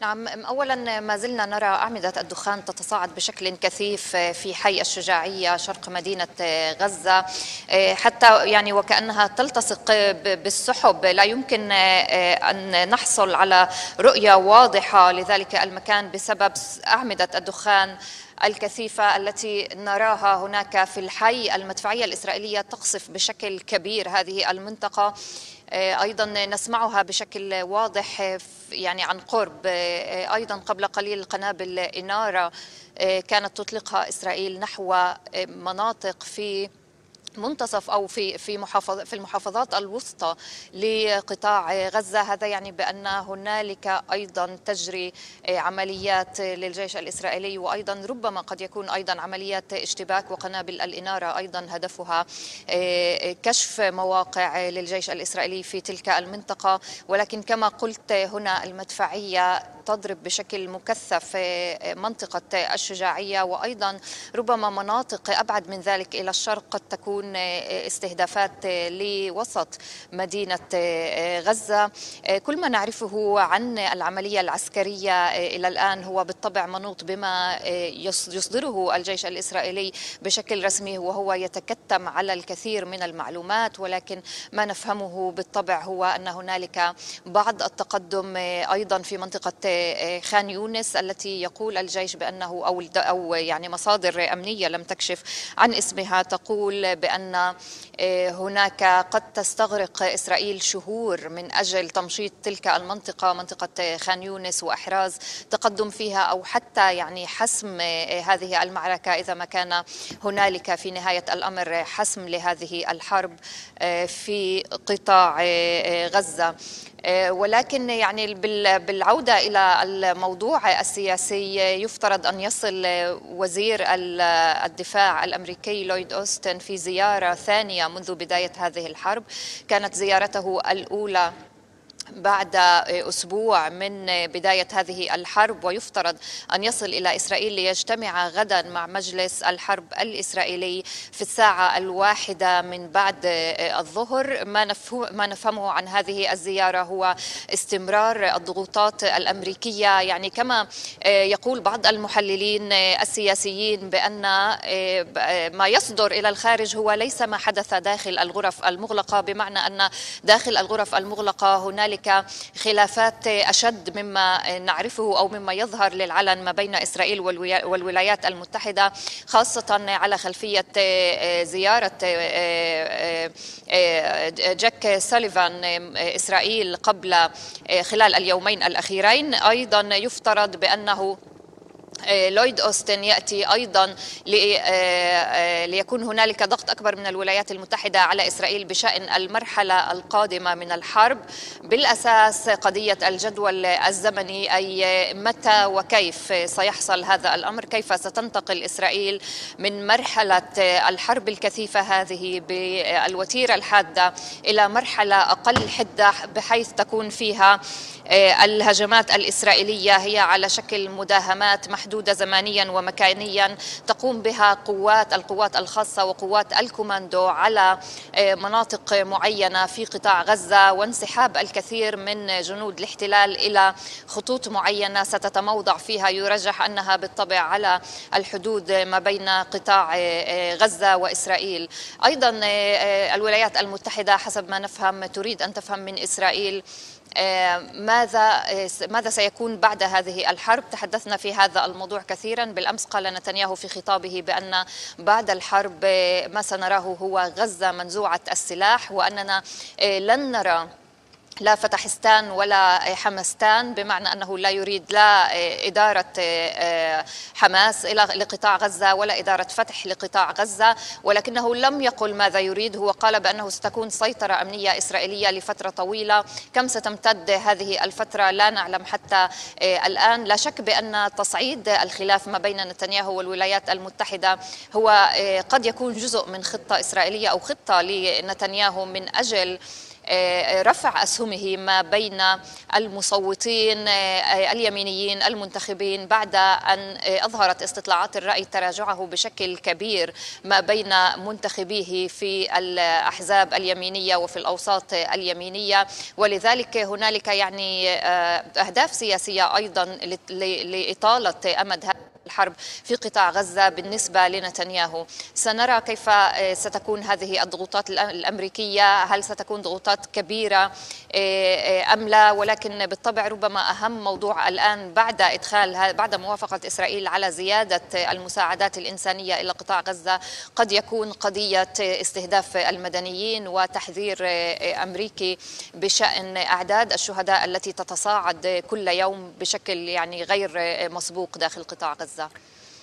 نعم اولا ما زلنا نرى أعمدة الدخان تتصاعد بشكل كثيف في حي الشجاعية شرق مدينة غزة حتى يعني وكأنها تلتصق بالسحب. لا يمكن أن نحصل على رؤية واضحة لذلك المكان بسبب أعمدة الدخان. الكثيفة التي نراها هناك في الحي المدفعية الإسرائيلية تقصف بشكل كبير هذه المنطقة. أيضا نسمعها بشكل واضح يعني عن قرب. أيضا قبل قليل قنابل اناره كانت تطلقها إسرائيل نحو مناطق في منتصف أو في في محافظ في المحافظات الوسطى لقطاع غزة. هذا يعني بأن هنالك أيضا تجري عمليات للجيش الإسرائيلي وأيضا ربما قد يكون أيضا عمليات اشتباك وقنابل الإنارة أيضا هدفها كشف مواقع للجيش الإسرائيلي في تلك المنطقة. ولكن كما قلت هنا المدفعية تضرب بشكل مكثف منطقة الشجاعية وأيضا ربما مناطق أبعد من ذلك إلى الشرق قد تكون استهدافات لوسط مدينة غزة. كل ما نعرفه عن العملية العسكرية إلى الآن هو بالطبع منوط بما يصدره الجيش الإسرائيلي بشكل رسمي وهو يتكتم على الكثير من المعلومات. ولكن ما نفهمه بالطبع هو أن هنالك بعض التقدم أيضا في منطقة خان يونس التي يقول الجيش بأنه أو أو يعني مصادر أمنية لم تكشف عن اسمها تقول بأن أن هناك قد تستغرق إسرائيل شهور من أجل تمشيط تلك المنطقة منطقة خان يونس وإحراز تقدم فيها أو حتى يعني حسم هذه المعركة إذا ما كان هنالك في نهاية الأمر حسم لهذه الحرب في قطاع غزة. ولكن يعني بالعودة إلى الموضوع السياسي يفترض أن يصل وزير الدفاع الامرريكي لويد أوستن في زيارة ثانية منذ بداية هذه الحرب. كانت زيارته الأولى بعد أسبوع من بداية هذه الحرب ويفترض أن يصل إلى إسرائيل ليجتمع غدا مع مجلس الحرب الإسرائيلي في الساعة الواحدة من بعد الظهر. ما ما نفهمه عن هذه الزيارة هو استمرار الضغوطات الأمريكية. يعني كما يقول بعض المحللين السياسيين بأن ما يصدر إلى الخارج هو ليس ما حدث داخل الغرف المغلقة بمعنى أن داخل الغرف المغلقة هنالك هنالك خلافات أشد مما نعرفه أو مما يظهر للعلن ما بين إسرائيل والولايات المتحدة خاصة على خلفية زيارة جاك سوليفان إسرائيل قبل خلال اليومين الأخيرين. أيضا يفترض بأنه لويد أوستن يأتي أيضا ليكون هنالك ضغط أكبر من الولايات المتحدة على إسرائيل بشأن المرحلة القادمة من الحرب. بالأساس قضية الجدول الزمني أي متى وكيف سيحصل هذا الأمر؟ كيف ستنتقل إسرائيل من مرحلة الحرب الكثيفة هذه بالوتيرة الحادة إلى مرحلة أقل حدة بحيث تكون فيها الهجمات الإسرائيلية هي على شكل مداهمات محدودة زمانيا ومكانيا تقوم بها قوات القوات الخاصة وقوات الكوماندو على مناطق معينة في قطاع غزة وانسحاب الكثير من جنود الاحتلال إلى خطوط معينة ستتموضع فيها. يرجح أنها بالطبع على الحدود ما بين قطاع غزة وإسرائيل. أيضا الولايات المتحدة حسب ما نفهم تريد أن تفهم من إسرائيل ماذا ماذا سيكون بعد هذه الحرب؟ تحدثنا في هذا الموضوع كثيرا. بالأمس قال نتنياهو في خطابه بأن بعد الحرب ما سنراه هو غزة منزوعة السلاح وأننا لن نرى لا فتحستان ولا حمستان بمعنى أنه لا يريد لا إدارة حماس إلى لقطاع غزة ولا إدارة فتح لقطاع غزة. ولكنه لم يقل ماذا يريد هو قال بأنه ستكون سيطرة أمنية إسرائيلية لفترة طويلة. كم ستمتد هذه الفترة لا نعلم حتى الآن. لا شك بأن تصعيد الخلاف ما بين نتنياهو والولايات المتحدة هو قد يكون جزء من خطة إسرائيلية أو خطة لنتنياهو من أجل رفع أسهمه ما بين المصوتين اليمينيين المنتخبين بعد أن أظهرت استطلاعات الرأي تراجعه بشكل كبير ما بين منتخبيه في الأحزاب اليمينية وفي الأوساط اليمينية. ولذلك هنالك يعني أهداف سياسية أيضا لإطالة أمد هذا الحرب في قطاع غزة بالنسبة لنتنياهو. سنرى كيف آه، ستكون هذه الضغوطات الأمريكية. هل ستكون ضغوطات كبيرة آه، آه، أم لا؟ ولكن بالطبع ربما أهم موضوع الآن بعد إدخال بعد موافقة إسرائيل على زيادة المساعدات الإنسانية إلى قطاع غزة قد يكون قضية استهداف المدنيين وتحذير أمريكي بشأن أعداد الشهداء التي تتصاعد كل يوم بشكل يعني غير مسبوق داخل قطاع غزة. غزة.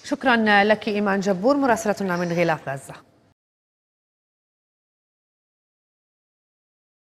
شكرا لك إيمان جبور مراسلتنا من غلاف غزة.